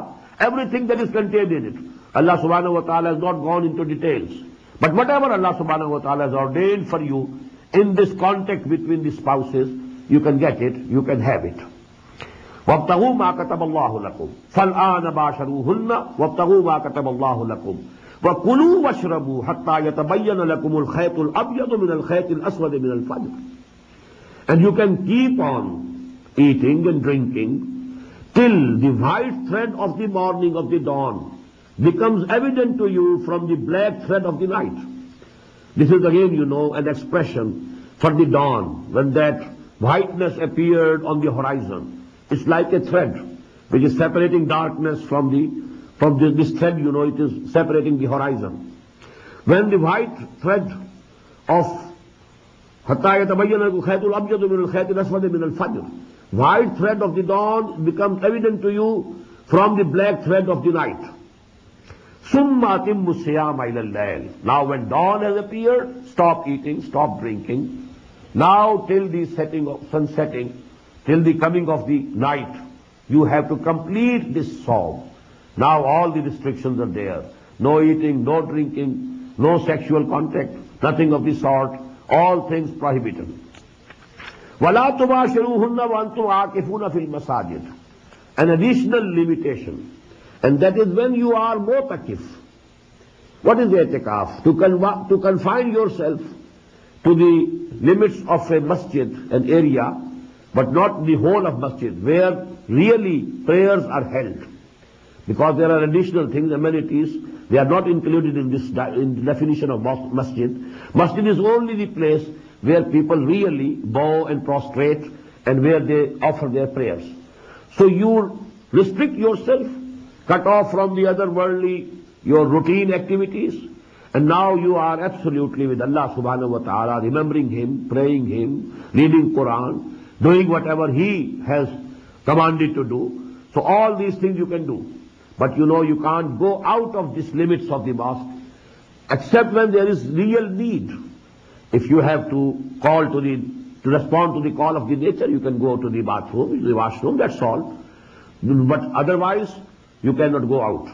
everything that is contain in it Allah سبحانہ و تعالیٰ has not gone into details but what ever Allah سبحانہ و تعالیٰ has ordained for you in this contact between the spouses, you can get it, you can have it. وابتغوا ما كتب الله لكم فالآن باشروهن وابتغوا ما كتب الله لكم وكلوا واشربوا حتى يتبين لكم الخيط الأبيض من الخيط الأسود من الفجر and you can keep on eating and drinking till the white thread of the morning of the dawn becomes evident to you from the black thread of the night. This is again, you know, an expression for the dawn, when that whiteness appeared on the horizon. It's like a thread which is separating darkness from the, from the, this thread, you know, it is separating the horizon. When the white thread of White thread of the dawn becomes evident to you from the black thread of the night. Sun setting till the coming of the night you have to complete this سال now all the restriction of there no eating no drink no sexual contact nothing of the sort all thing prohibit ولا تو شروع ہونا ون تو آ کے limitation And that is when you are motakif. What is i'tikaf? To, to confine yourself to the limits of a masjid, an area, but not the whole of masjid, where really prayers are held. Because there are additional things, amenities, they are not included in this in the definition of masjid. Masjid is only the place where people really bow and prostrate and where they offer their prayers. So you restrict yourself cut off from the other worldly, your routine activities. And now you are absolutely with Allah subhanahu wa ta'ala, remembering Him, praying Him, reading Quran, doing whatever He has commanded to do. So all these things you can do. But you know you can't go out of these limits of the mosque except when there is real need. If you have to call to the, to respond to the call of the nature, you can go to the bathroom, the washroom, that's all. But otherwise, you cannot go out.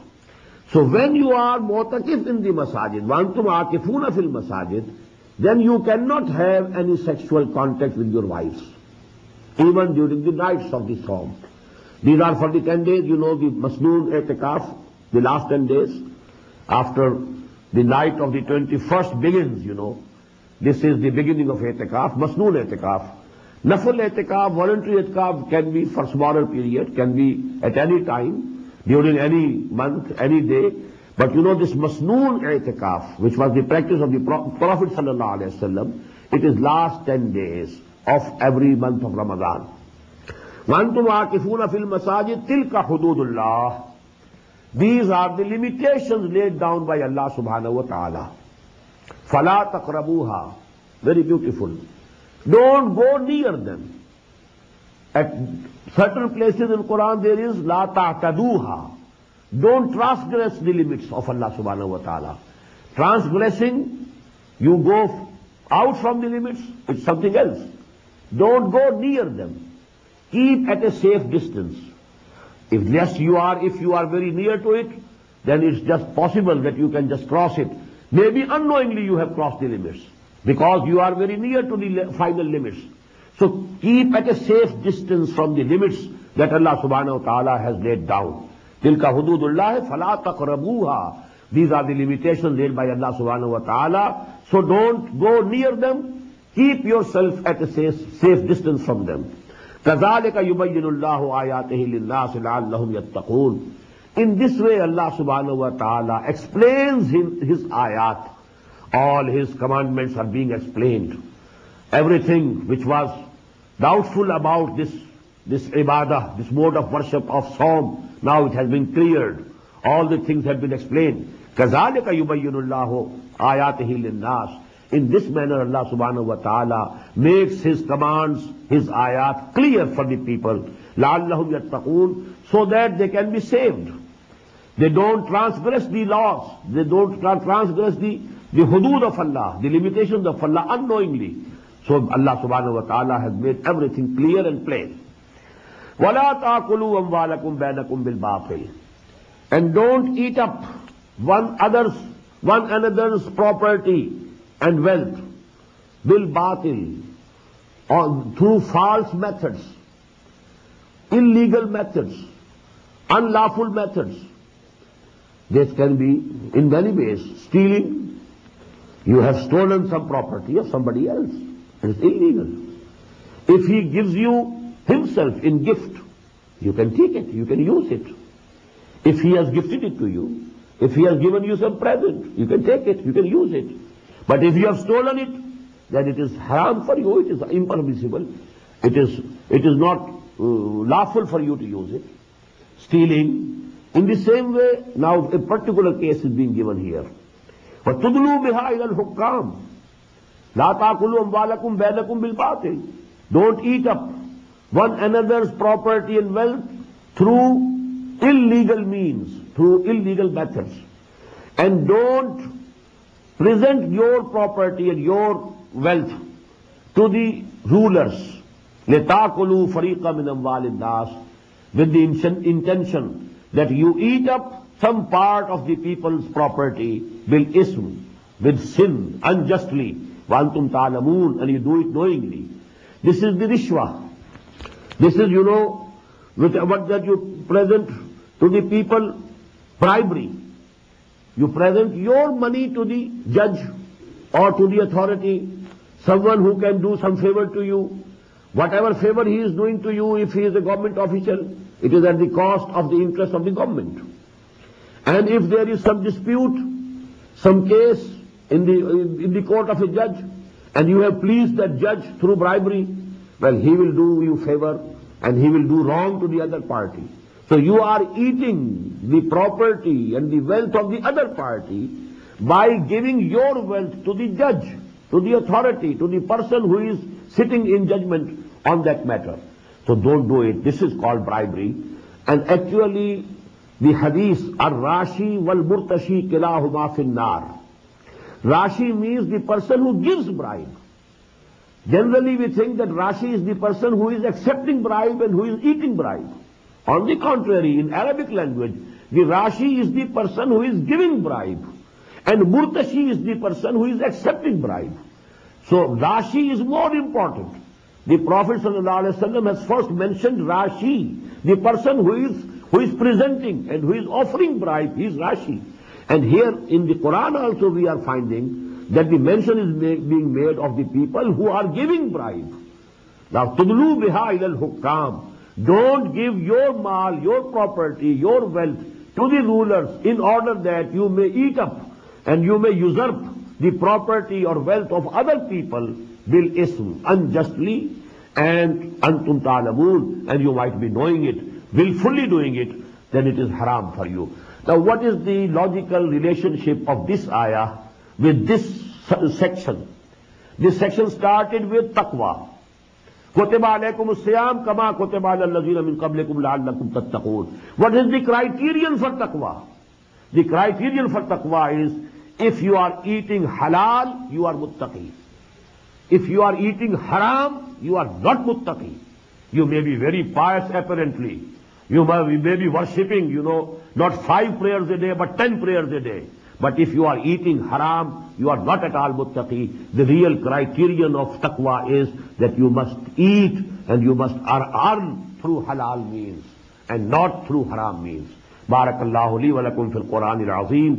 So when you are mutakif in the masajid, wantum akifuna fil masajid, then you cannot have any sexual contact with your wives, even during the nights of the storm. These are for the 10 days, you know, the masnoon etikaf, the last 10 days, after the night of the 21st begins, you know. This is the beginning of etikaf, masnoon etikaf. Nafal etikaf, voluntary etikaf can be for smaller period, can be at any time. are the صلی اللہ وسلم by Allah subhanahu و تعالی فَلَا تَقْرَبُوهَا very beautiful don't go near them At certain places in Quran there is la ta'taduha. Don't transgress the limits of Allah subhanahu wa ta'ala. Transgressing, you go out from the limits, it's something else. Don't go near them. Keep at a safe distance. If yes you are, if you are very near to it, then it's just possible that you can just cross it. Maybe unknowingly you have crossed the limits because you are very near to the final limits. So keep at a distance from limits that Allah سبحان و تعالیٰ دل کا حدود اللہ فلاں اللہ تعالیٰ so don't go near keep your self at safe distance from them کزال کا everything which was doubtful about this this Ubadah this mode of worship of some now it has been cleared all the things have been explain کزال کا اللہ ہو آیات ہی لنداس ان this manner اللہ سبحان و تعالیٰ makes his command his آیات clear for the people لال لہو یا تقون so that they can be saved they don't transgress the the laws they don't transgress the حدود of Allah the limitation of Allah unknowingly so Allah صبح و تعالیٰ clear and planned don't eat up one others one another's property and wealth will but or false methods illegal methods unlawful methods this can be in done ways stealing you have stolen some property some بڑی L It is illegal. If he gives you himself in gift, you can take it, you can use it. If he has gifted it to you, if he has given you some present, you can take it, you can use it. But if you have stolen it, then it is haram for you, it is impermissible, it is, it is not uh, lawful for you to use it. Stealing, in the same way, now a particular case is being given here. وَتُدْلُوا بِهَا إِلَى الْحُكَّامِ لَا تَأْكُلُوا أَمْوَالَكُمْ بَيْنَكُمْ بِالْبَاطِلِ Don't eat up one another's property and wealth through illegal means, through illegal methods. And don't present your property and your wealth to the rulers لِتَاكُلُوا فَرِيقًا مِنْ أَمْوَالِ النَّاسِ with the intention that you eat up some part of the people's property bil ism, with sin, unjustly, Wantum ta'lamun, and you do it knowingly. This is the rishwa. This is, you know, with what that you present to the people, bribery. You present your money to the judge or to the authority, someone who can do some favor to you. Whatever favor he is doing to you, if he is a government official, it is at the cost of the interest of the government. And if there is some dispute, some case, in the, in the court of a judge and you have pleased that judge through bribery, well, he will do you favor and he will do wrong to the other party. So you are eating the property and the wealth of the other party by giving your wealth to the judge, to the authority, to the person who is sitting in judgment on that matter. So don't do it. This is called bribery. And actually, the hadith, Ar-Rashi wal-Murtashi kilahuma fin-nar. Rashi means the person who gives bribe. Generally we think that Rashi is the person who is accepting bribe and who is eating bribe. On the contrary, in Arabic language, the Rashi is the person who is giving bribe and Murtashi is the person who is accepting bribe. So Rashi is more important. The Prophet ﷺ has first mentioned Rashi, the person who is, who is presenting and who is offering bribe, he is Rashi. And here in the Quran also we are finding that the mention is being made of the people who are giving bribe. Now, tublu biha ilal hukam. Don't give your mal, your property, your wealth to the rulers in order that you may eat up and you may usurp the property or wealth of other people bil ism unjustly and antum talamun and you might be knowing it willfully doing it then it is haram for you Now what is the logical relationship of this ayah with this section? This section started with taqwa. قُتِبَ عَلَيْكُمُ السِّيَامِ كَمَا قُتِبَ عَلَى اللَّذِينَ مِنْ قَبْلِكُمْ لَعَلَّكُمْ تَتَّقُونَ What is the criterion for taqwa? The criterion for taqwa is if you are eating halal, you are muttaqi. If you are eating haram, you are not muttaqi. You may be very pious apparently, you we may be worshipping you know not five prayer a day but ten prayer a day but if you are eating حرام you are not at all but real criterion of تکوا is that you must eat and you must uh earn through Hilal means and not through حرام means بارک اللہ علی one فرقرانی راضیم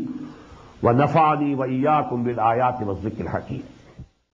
و نفا ع ویا کم ولایات و ذکر کی